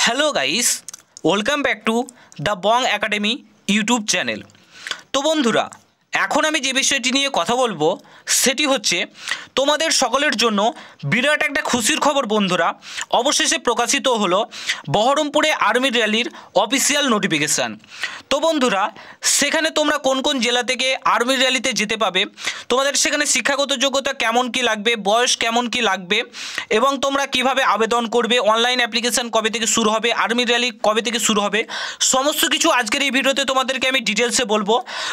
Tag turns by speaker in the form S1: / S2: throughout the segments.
S1: Hello guys welcome back to the Bong academy YouTube channel তো বন্ধুরা এখন আমি যে বিষয়টি নিয়ে কথা বলব, সেটি হচ্ছে তোমাদের সকলের জন্য বিরাট একটা খুশির খবর, বন্ধুরা। অবশেষে প্রকাশিত হলো বহরমপুরে আর্মি র্যালির অফিসিয়াল নোটিফিকেশান। তো বন্ধুরা, সেখানে তোমরা কোন কোন জেলা থেকে আর্মি র্যালিতে যেতে পাবে, তোমাদের সেখানে শিক্ষাগত যোগ্যতা কেমন কি লাগবে, বয়স কেমন কি লাগবে, এবং তোমরা কীভাবে আবেদন করবে, অনলাইন অ্যাপ্লিকেশান কবে থেকে শুরু হবে, আর্মি র্যালি কবে থেকে শুরু হবে, সমস্ত কিছু আজকের এই ভিডিওতে তোমাদেরকে আমি ডিটেলসে বলব।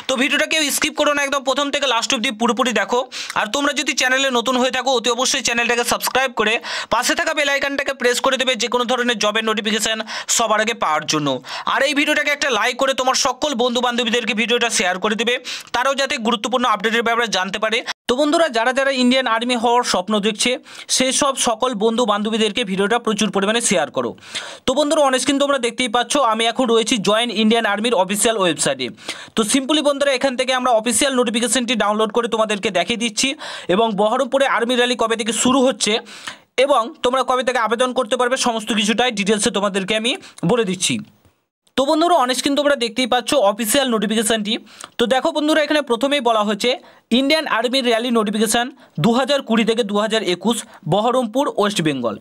S1: তো ভিডিওটা কেউ স্কিপ করো না, একদম প্রথম থেকে লাস্ট অব্দি পুরোপুরি দেখো। আর তোমরা যদি চ্যানেলে নতুন হয়ে থাকো, অতি অবশ্যই চ্যানেলটাকে সাবস্ক্রাইব করে পাশে থাকা বেলাইকানটাকে প্রেস করে দেবে যে কোনো ধরনের জবের নোটিফিকেশান সবার আগে পাওয়ার জন্য। আর এই ভিডিওটাকে একটা লাইক করে তোমার সকল বন্ধু বান্ধবীদেরকে ভিডিওটা শেয়ার করে দেবে। তারাও যাতে গুরুত্বপূর্ণ আপডেটের ব্যাপারে জানতে পারে। তো বন্ধুরা, যারা যারা ইন্ডিয়ান আর্মি হওয়ার স্বপ্ন দেখছে সেই সব সকল বন্ধু বান্ধবীদেরকে ভিডিওটা প্রচুর পরিমাণে শেয়ার করো। তো বন্ধুরা অনেক কিন্তু তোমরা দেখতেই পাচ্ছ, আমি এখন রয়েছি জয়েন ইন্ডিয়ান আর্মির অফিসিয়াল ওয়েবসাইটে তো সিম্পলি বন্ধুরা, এখান থেকে আমরা অফিসিয়াল নোটিফিকেশনটি ডাউনলোড করে তোমাদেরকে দেখিয়ে দিচ্ছি এবং বহরমপুরে আর্মি র্যালি কবে থেকে শুরু হচ্ছে এবং তোমরা কবে থেকে আবেদন করতে পারবে, সমস্ত কিছুটাই ডিটেলসে তোমাদেরকে আমি বলে দিচ্ছি। তো বন্ধুরা অনেক কিন্তু তোমরা দেখতেই পাচ্ছ অফিসিয়াল নোটিফিকেশানটি তো দেখো বন্ধুরা, এখানে প্রথমেই বলা হয়েছে ইন্ডিয়ান আর্মির র্যালি নোটিফিকেশান দু হাজার কুড়ি থেকে দু হাজার একুশ, বহরমপুর ওয়েস্ট বেঙ্গল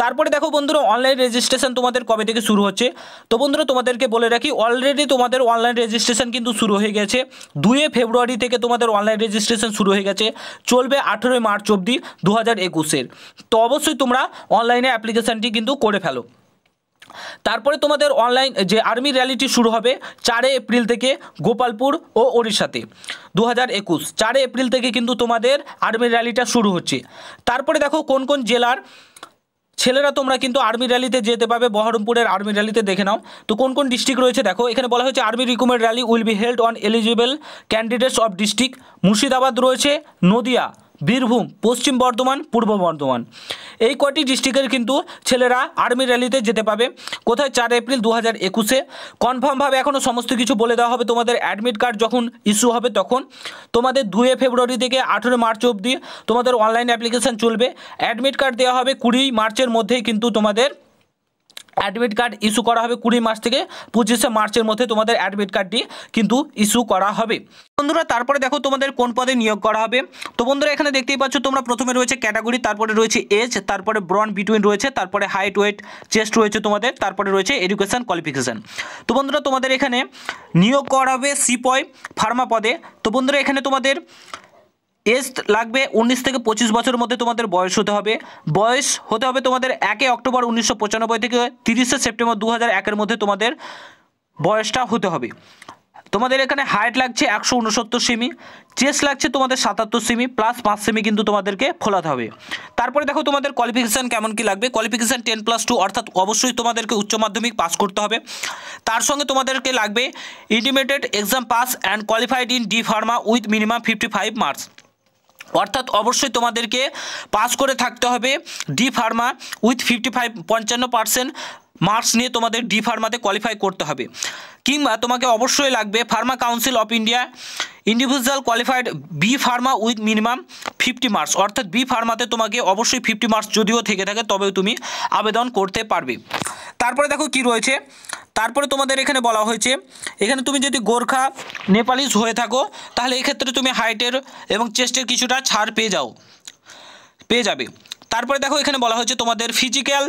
S1: তারপরে দেখো বন্ধুরা অনলাইন রেজিস্ট্রেশন তোমাদের কবে থেকে শুরু হচ্ছে? তো বন্ধুরা, তোমাদেরকে বলে রাখি অলরেডি তোমাদের অনলাইন রেজিস্ট্রেশন কিন্তু শুরু হয়ে গেছে। দুয়ে ফেব্রুয়ারি থেকে তোমাদের অনলাইন রেজিস্ট্রেশন শুরু হয়ে গেছে, চলবে আঠেরোই মার্চ অবধি দু হাজার একুশের। তো অবশ্যই তোমরা অনলাইনে অ্যাপ্লিকেশানটি কিন্তু করে ফেলো। তারপরে তোমাদের অনলাইন যে আর্মি র্যালিটি শুরু হবে চারে এপ্রিল থেকে গোপালপুর ও ওড়িশাতে দু হাজার একুশ। চারে এপ্রিল থেকে কিন্তু তোমাদের আর্মি র্যালিটা শুরু হচ্ছে। তারপরে দেখো কোন কোন জেলার ছেলেরা তোমরা কিন্তু আর্মি র্যালিতে যেতে পাবে বহরমপুরের আর্মি র্যালিতে দেখে নাও। তো কোন কোন ডিস্ট্রিক্ট রয়েছে দেখো, এখানে বলা হয়েছে army recruitment rally will be held on eligible candidates of district Murshidabad রয়েছে, নদিয়া বীরভূম, পশ্চিম বর্ধমান, পূর্ব বর্ধমান। এই কটি ডিস্ট্রিক্টের কিন্তু ছেলেরা আর্মি র্যালিতে যেতে পাবে। কোথায় চার এপ্রিল দু হাজার একুশে কনফার্মভাবে এখনও সমস্ত কিছু বলে দেওয়া হবে। তোমাদের অ্যাডমিট কার্ড যখন ইস্যু হবে তখন। তোমাদের দুয়ে ফেব্রুয়ারি থেকে আঠেরো মার্চ অবধি তোমাদের অনলাইন অ্যাপ্লিকেশান চলবে। অ্যাডমিট কার্ড দেওয়া হবে কুড়ি মার্চের মধ্যেই কিন্তু তোমাদের অ্যাডমিট কার্ড ইস্যু করা হবে কুড়ি মার্চ থেকে পঁচিশে মার্চের মধ্যে তোমাদের অ্যাডমিট কার্ডটি কিন্তু ইস্যু করা হবে। বন্ধুরা, তারপরে দেখো তোমাদের কোন পদে নিয়োগ করা হবে। তো বন্ধুরা, এখানে দেখতেই পাচ্ছ তোমরা প্রথমে রয়েছে ক্যাটাগরি তারপরে রয়েছে এজ তারপরে ব্রন বিটুইন রয়েছে, তারপরে হাইট ওয়েট চেস্ট রয়েছে তোমাদের, তারপরে রয়েছে এডুকেশান কোয়ালিফিকেশান তো বন্ধুরা, তোমাদের এখানে নিয়োগ করা হবে সিপয় ফার্মা পদে। তো বন্ধুরা, এখানে তোমাদের এজ লাগবে উনিশ থেকে পঁচিশ বছরের মধ্যে তোমাদের বয়স হতে হবে। বয়স হতে হবে তোমাদের একে অক্টোবর উনিশশো পঁচানব্বই থেকে তিরিশে সেপ্টেম্বর দু হাজার একের মধ্যে তোমাদের বয়সটা হতে হবে। তোমাদের এখানে হাইট লাগছে একশো উনসত্তর সেমি চেস্ট লাগছে তোমাদের সাতাত্তর সেমি প্লাস পাঁচ সেমি কিন্তু তোমাদেরকে খোলাতে হবে। তারপরে দেখো তোমাদের কোয়ালিফিকেশান কেমন কি লাগবে? কোয়ালিফিকেশান টেন প্লাস টু অর্থাৎ অবশ্যই তোমাদেরকে উচ্চ মাধ্যমিক পাস করতে হবে। তার সঙ্গে তোমাদেরকে লাগবে intermediate exam pass and qualified in D pharma with minimum fifty five marks অর্থাৎ অবশ্যই তোমাদেরকে পাস করে থাকতে হবে D pharma with fifty five পঞ্চান্ন পার্সেন্ট মার্কস নিয়ে তোমাদের ডি ফার্মাতে কোয়ালিফাই করতে হবে। কিংবা তোমাকে অবশ্যই লাগবে pharma council of India individual qualified B pharma with minimum fifty marks অর্থাৎ বি ফার্মাতে তোমাকে অবশ্যই ফিফটি মার্কস যদিও থেকে থাকে, তবেও তুমি আবেদন করতে পারবে। তারপরে দেখো কি রয়েছে। তারপরে তোমাদের এখানে বলা হয়েছে, এখানে তুমি যদি গোর্খা নেপালিস হয়ে থাকো, তাহলে এক্ষেত্রে তুমি হাইটের এবং চেস্টের কিছুটা ছাড় পেয়ে যাও, পেয়ে যাবে। তারপরে দেখো এখানে বলা হয়েছে তোমাদের physical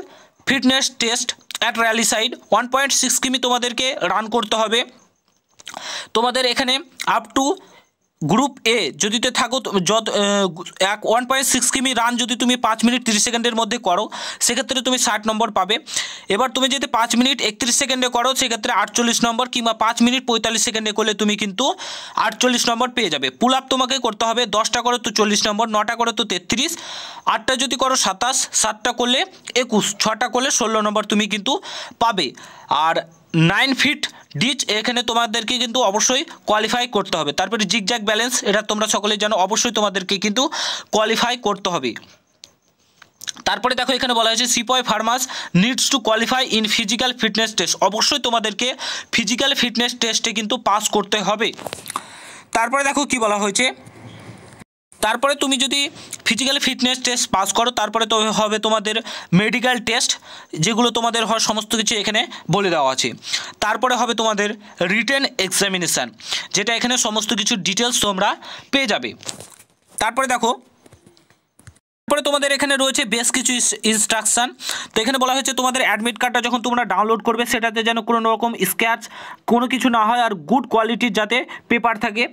S1: fitness test at rally side one point six কিমি তোমাদেরকে রান করতে হবে। তোমাদের এখানে আপ টু গ্রুপ এ যদি তো থাকো যত এক ওয়ান পয়েন্ট সিক্স কিমি রান যদি তুমি পাঁচ মিনিট তিরিশ সেকেন্ডের মধ্যে করো, সেক্ষেত্রে তুমি ষাট নম্বর পাবে। এবার তুমি যদি পাঁচ মিনিট একত্রিশ সেকেন্ডে করো, সেক্ষেত্রে আটচল্লিশ নম্বর কিংবা পাঁচ মিনিট পঁয়তাল্লিশ সেকেন্ডে করলে তুমি কিন্তু আটচল্লিশ নম্বর পেয়ে যাবে। পুল আপ তোমাকে করতে হবে, দশটা করো তো চল্লিশ নম্বর, নটা করো তো তেত্রিশ, আটটা যদি করো সাতাশ, সাতটা করলে একুশ, ছটা করলে ষোলো নম্বর তুমি কিন্তু পাবে। আর নাইন ফিট ডিচ এখানে তোমাদেরকে কিন্তু অবশ্যই কোয়ালিফাই করতে হবে। তারপরে জিগজ্যাগ ব্যালেন্স এটা তোমরা সকলেই জানো, অবশ্যই তোমাদেরকে কিন্তু কোয়ালিফাই করতে হবে। তারপরে দেখো, এখানে বলা হয়েছে sepoy pharmas needs to qualify in physical fitness test অবশ্যই তোমাদেরকে ফিজিক্যাল ফিটনেস টেস্টে কিন্তু পাস করতে হবে। তারপরে দেখো কি বলা হয়েছে? তারপরে তুমি যদি ফিজিক্যাল ফিটনেস টেস্ট পাস করো, তারপরে তো হবে তোমাদের মেডিকেল টেস্ট যেগুলো তোমাদের হয় সমস্ত কিছু এখানে বলে দেওয়া আছে। তারপরে হবে তোমাদের রিটেন এক্সামিনেশান যেটা এখানে সমস্ত কিছু ডিটেলস তোমরা পেয়ে যাবে। তারপরে দেখো, তারপরে তোমাদের এখানে রয়েছে বেশ কিছু ইনস্ট্রাকশান তো এখানে বলা হয়েছে তোমাদের অ্যাডমিট কার্ডটা যখন তোমরা ডাউনলোড করবে, সেটাতে যেন কোনো রকম স্ক্র্যাচ কোনো কিছু না হয় আর গুড কোয়ালিটির যাতে পেপার থাকে।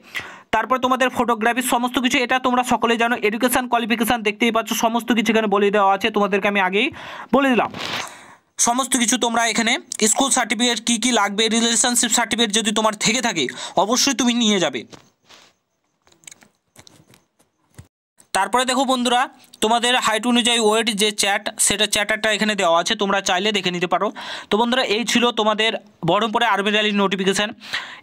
S1: তারপর তোমাদের ফটোগ্রাফি সমস্ত কিছু, এটা তোমরা সকলে জানো এডুকেশান কোয়ালিফিকেশান দেখতেই পাচ্ছ, সমস্ত কিছু এখানে বলে দেওয়া আছে, তোমাদেরকে আমি আগেই বলে দিলাম। সমস্ত কিছু তোমরা এখানে স্কুল সার্টিফিকেট কি কি লাগবে রিলেশনশিপ সার্টিফিকেট যদি তোমার থেকে থাকে, অবশ্যই তুমি নিয়ে যাবে। তারপরে দেখো বন্ধুরা, তোমাদের হাইট অনুযায়ী ওয়েট যে চ্যাট সেটা চ্যাটারটা এখানে দেওয়া আছে, তোমরা চাইলে দেখে নিতে পারো। তো বন্ধুরা, এই ছিল তোমাদের বহরমপুরে আর্মি র্যালির নোটিফিকেশান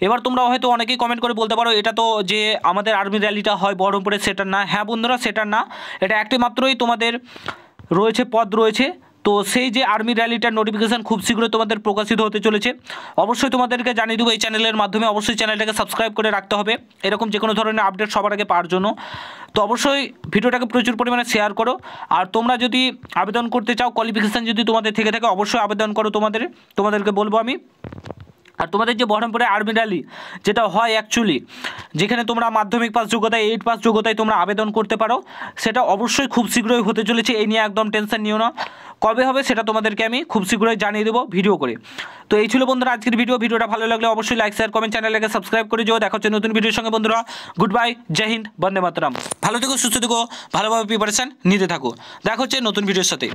S1: এবার তোমরা হয়তো অনেকেই কমেন্ট করে বলতে পারো, এটা তো যে আমাদের আর্মি র্যালিটা হয় বহরমপুরে, সেটা না। হ্যাঁ বন্ধুরা, সেটা না। এটা একটি মাত্রই তোমাদের রয়েছে পদ রয়েছে। তো সেই যে আর্মি র্যালিটার নোটিফিকেশান খুব শীঘ্রই তোমাদের প্রকাশিত হতে চলেছে। অবশ্যই তোমাদেরকে জানিয়ে দেবো এই চ্যানেলের মাধ্যমে অবশ্যই চ্যানেলটাকে সাবস্ক্রাইব করে রাখতে হবে। এরকম যে কোনো ধরনের আপডেট সবার আগে পাওয়ার জন্য। তো অবশ্যই ভিডিওটাকে প্রচুর পরিমাণে শেয়ার করো। আর তোমরা যদি আবেদন করতে চাও কোয়ালিফিকেশান যদি তোমাদের থেকে থাকে, অবশ্যই আবেদন করো তোমাদের। তোমাদেরকে বলব আমি। আর তোমাদের যে বহরমপুরে আর্মি র্যালি, যেটা হয় অ্যাকচুয়ালি যেখানে তোমরা মাধ্যমিক পাস যোগ্যতায় এইট পাস যোগ্যতায় তোমরা আবেদন করতে পারো, সেটা অবশ্যই খুব শীঘ্রই হতে চলেছে, এই নিয়ে একদম টেনশন নিও না। কবে হবে সেটা তোমাদেরকে আমি খুব শীঘ্রই জানিয়ে দেবো ভিডিও করে। তো এই ছিল বন্ধুরা আজকের ভিডিও ভিডিওটা ভালো লাগলে অবশ্যই লাইক শেয়ার কমেন্ট চ্যানেলকে সাবস্ক্রাইব করে যাও। দেখা হচ্ছে নতুন ভিডিওর সঙ্গে বন্ধুরা। গুড বাই জয় হিন্দ বন্দে মাতরম ভালো থেকো, সুস্থ থেকো, ভালোভাবে প্রিপারেশান নিতে থাকো। দেখা হচ্ছে নতুন ভিডিওর সাথে।